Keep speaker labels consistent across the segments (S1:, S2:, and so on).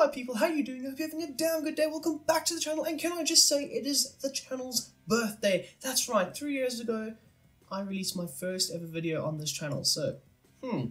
S1: my people, how are you doing? I hope you're having a damn good day. Welcome back to the channel, and can I just say, it is the channel's birthday. That's right, three years ago, I released my first ever video on this channel, so, hmm,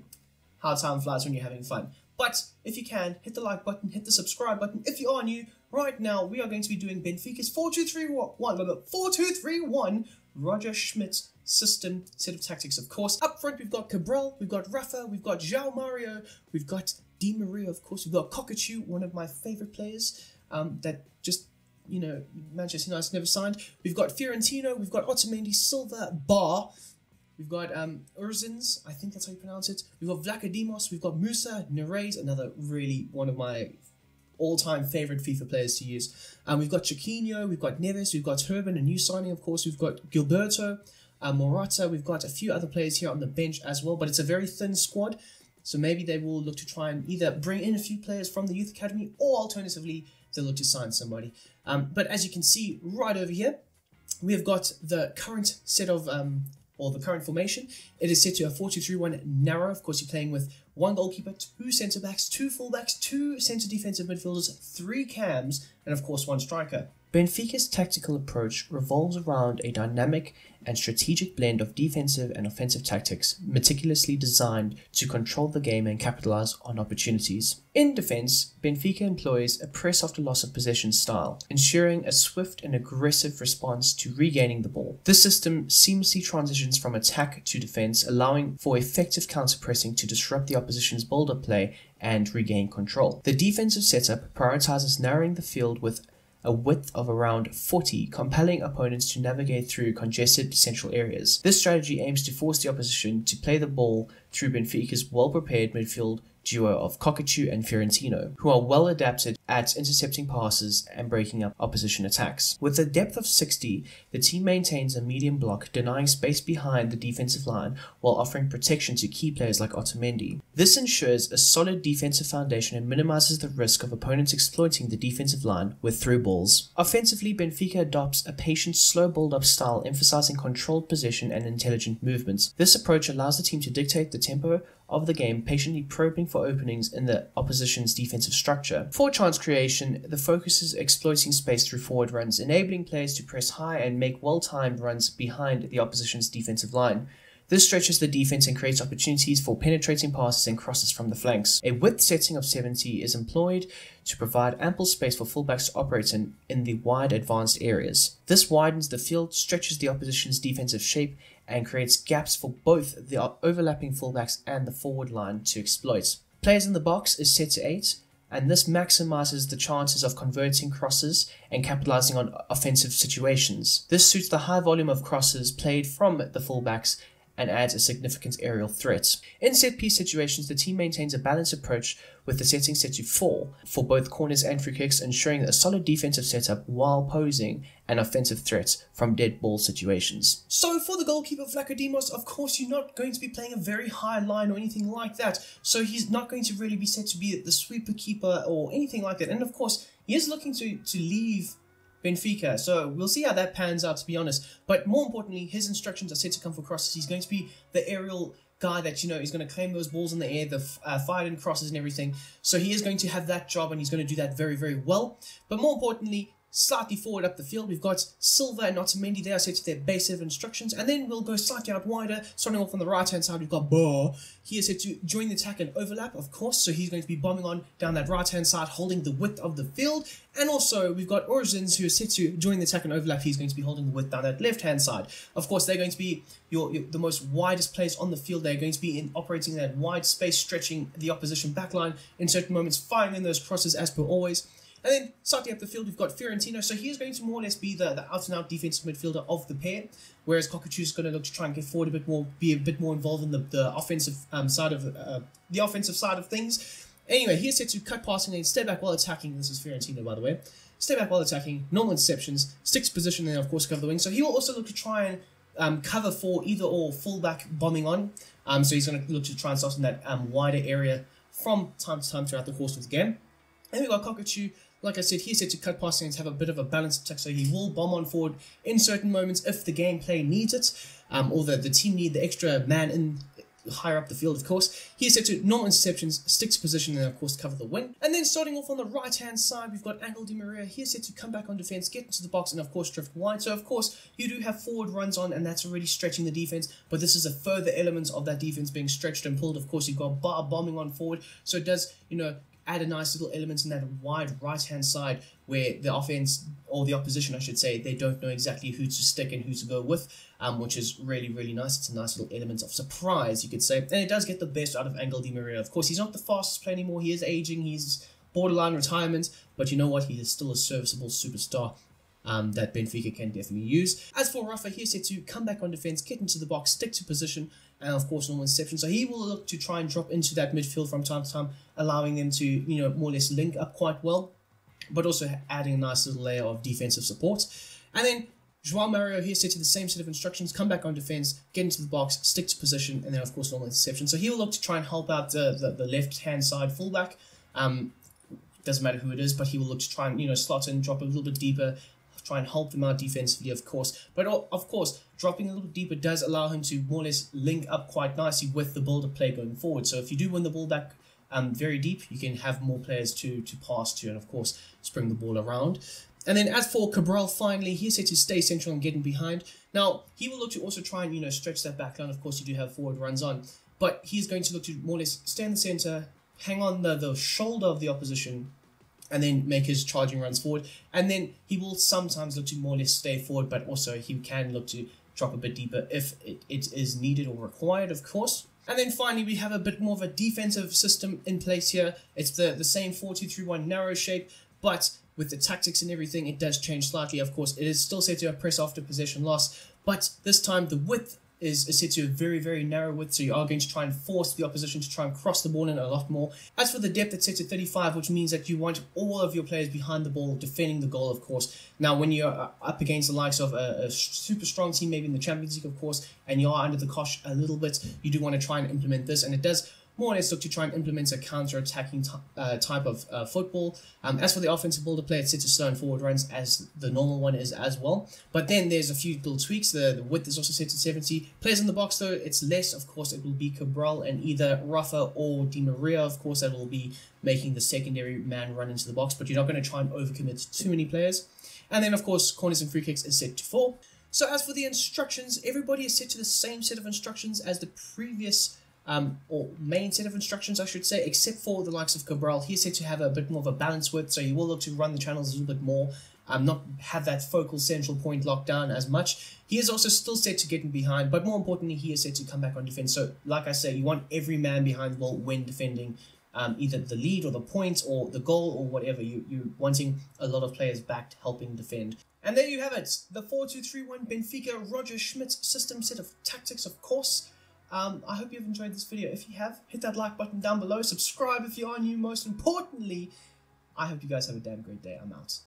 S1: how time flies when you're having fun. But, if you can, hit the like button, hit the subscribe button. If you are new, right now, we are going to be doing Benfica's 4231, 4231 Roger Schmidt's system set of tactics, of course. Up front, we've got Cabral, we've got Rafa, we've got João Mario, we've got Di Maria, of course. We've got Kökçü, one of my favorite players um, that just, you know, Manchester United's never signed. We've got Florentino, we've got Otamendi, Silva, Bah. We've got um, Aursnes, I think that's how you pronounce it. We've got Vlachodimos, we've got Musa, Neres, another really one of my all-time favorite FIFA players to use. Um, we've got Chiquinho, we've got Neves, we've got Trubin, a new signing, of course. We've got Gilberto, uh, Morata. We've got a few other players here on the bench as well, but it's a very thin squad. So maybe they will look to try and either bring in a few players from the youth academy or alternatively they'll look to sign somebody. Um, but as you can see right over here, we have got the current set of um, or the current formation. It is set to a 4-2-3-1 narrow. Of course, you're playing with one goalkeeper, two centre backs, two full backs, two centre defensive midfielders, three cams, and of course one striker. Benfica's tactical approach revolves around a dynamic and strategic blend of defensive and offensive tactics, meticulously designed to control the game and capitalize on opportunities. In defense, Benfica employs a press after loss of possession style, ensuring a swift and aggressive response to regaining the ball. This system seamlessly transitions from attack to defense, allowing for effective counter-pressing to disrupt the opposition's build-up play and regain control. The defensive setup prioritizes narrowing the field with a width of around 40, compelling opponents to navigate through congested central areas. This strategy aims to force the opposition to play the ball through Benfica's well prepared midfield duo of Kökçü and Florentino, who are well adapted at intercepting passes and breaking up opposition attacks. With a depth of 60, the team maintains a medium block, denying space behind the defensive line while offering protection to key players like Otamendi. This ensures a solid defensive foundation and minimizes the risk of opponents exploiting the defensive line with through balls. Offensively, Benfica adopts a patient, slow build-up style emphasizing controlled possession and intelligent movements. This approach allows the team to dictate the tempo of the game, patiently probing for openings in the opposition's defensive structure. For chance creation, the focus is exploiting space through forward runs, enabling players to press high and make well-timed runs behind the opposition's defensive line. This stretches the defense and creates opportunities for penetrating passes and crosses from the flanks. A width setting of 70 is employed to provide ample space for fullbacks to operate in in the wide advanced areas. This widens the field, stretches the opposition's defensive shape, and creates gaps for both the overlapping fullbacks and the forward line to exploit. Players in the box is set to 8, and this maximizes the chances of converting crosses and capitalizing on offensive situations. This suits the high volume of crosses played from the fullbacks and adds a significant aerial threat. In set piece situations, the team maintains a balanced approach with the setting set to 4 for both corners and free kicks, ensuring a solid defensive setup while posing an offensive threat from dead ball situations. So for the goalkeeper Vlachodimos, of course you're not going to be playing a very high line or anything like that, so he's not going to really be set to be the sweeper keeper or anything like that, and of course he is looking to, to leave Benfica. So we'll see how that pans out, to be honest. But more importantly, his instructions are set to come for crosses. He's going to be the aerial guy that, you know, is going to claim those balls in the air, the uh, fired in crosses and everything. So he is going to have that job and he's going to do that very, very well. But more importantly, slightly forward up the field. We've got Silva and Otamendi there set to their base of instructions. And then we'll go slightly out wider, starting off on the right-hand side. We've got Bah. He is set to join the attack and overlap, of course. So he's going to be bombing on down that right-hand side, holding the width of the field. And also, we've got Aursnes, who is set to join the attack and overlap. He's going to be holding the width down that left-hand side. Of course, they're going to be your, your, the most widest players on the field. They're going to be in operating that wide space, stretching the opposition backline in certain moments, firing in those crosses as per always. And then starting up the field, we've got Florentino. So he is going to more or less be the, the out and out defensive midfielder of the pair, whereas Kökçü is going to look to try and get forward a bit more, be a bit more involved in the, the offensive um, side of uh, the offensive side of things. Anyway, he's set to cut passing and stay back while attacking. This is Florentino, by the way. Stay back while attacking, normal interceptions, sticks position, and of course cover the wing. So he will also look to try and um, cover for either or fullback bombing on. Um, so he's going to look to try and in that um, wider area from time to time throughout the course of the game. And we've got Kökçü like I said, he's said to cut passing and have a bit of a balanced attack, so he will bomb on forward in certain moments if the gameplay needs it, um, or the, the team need the extra man in higher up the field, of course. He is set to normal interceptions, sticks position, and of course cover the wing. And then starting off on the right hand side, we've got Angel Di Maria. He is set to come back on defense, get into the box, and of course drift wide. So of course you do have forward runs on, and that's already stretching the defense. But this is a further element of that defense being stretched and pulled. Of course, you've got Bah bombing on forward, so it does you know add a nice little element in that wide right hand side where the offense or the opposition, I should say, they don't know exactly who to stick and who to go with, um, which is really really nice. It's a nice little element of surprise, you could say, and it does get the best out of Angel Di Maria. Of course, he's not the fastest player anymore. He is aging. He's borderline retirement, but you know what? He is still a serviceable superstar. Um, that Benfica can definitely use. As for Rafa, he's set to come back on defense, get into the box, stick to position, and of course normal interception. So he will look to try and drop into that midfield from time to time, allowing them to you know more or less link up quite well, but also adding a nice little layer of defensive support. And then Joao Mario here set to the same set of instructions: come back on defense, get into the box, stick to position, and then of course normal interception. So he will look to try and help out the the, the left hand side fullback. Um, doesn't matter who it is, but he will look to try and you know slot in, drop a little bit deeper, try and help them out defensively, of course. But of course, dropping a little deeper does allow him to more or less link up quite nicely with the builder play going forward. So if you do win the ball back um, very deep, you can have more players to to pass to, and of course, spring the ball around. And then as for Cabral, finally, he's set to stay central and getting behind. Now, he will look to also try and, you know, stretch that back line. Of course, you do have forward runs on. But he's going to look to more or less stay in the centre, hang on the, the shoulder of the opposition, and then make his charging runs forward. And then he will sometimes look to more or less stay forward, but also he can look to drop a bit deeper if it, it is needed or required, of course. And then finally, we have a bit more of a defensive system in place here. It's the, the same 4-2-3-1 narrow shape, but with the tactics and everything, it does change slightly. Of course, it is still set to a press after possession loss, but this time the width is, is set to a very, very narrow width, so you are going to try and force the opposition to try and cross the ball in a lot more. As for the depth, it's set to 35, which means that you want all of your players behind the ball, defending the goal, of course. Now, when you're uh, up against the likes of a, a super strong team, maybe in the Champions League, of course, and you are under the cosh a little bit, you do want to try and implement this, and it does more or less look to try and implement a counter-attacking uh, type of uh, football. Um, as for the offensive builder play, it's set to slow and forward runs as the normal one is as well. But then there's a few little tweaks. The, the width is also set to 70. Players in the box though, it's less. Of course, it will be Cabral and either Rafa or Di Maria. Of course, that will be making the secondary man run into the box. But you're not going to try and overcommit too many players. And then, of course, corners and free kicks is set to 4. So as for the instructions, everybody is set to the same set of instructions as the previous um, or main set of instructions, I should say, except for the likes of Cabral. He's said to have a bit more of a balance width, so he will look to run the channels a little bit more, um, not have that focal central point locked down as much. He is also still set to getting behind, but more importantly, he is set to come back on defense. So, like I say, you want every man behind the ball when defending um, either the lead or the points or the goal or whatever. You, you're wanting a lot of players back helping defend. And there you have it, the 4-2-3-1 Benfica Roger Schmidt system set of tactics, of course. Um, I hope you've enjoyed this video. If you have, hit that like button down below. Subscribe if you are new. Most importantly, I hope you guys have a damn great day. I'm out.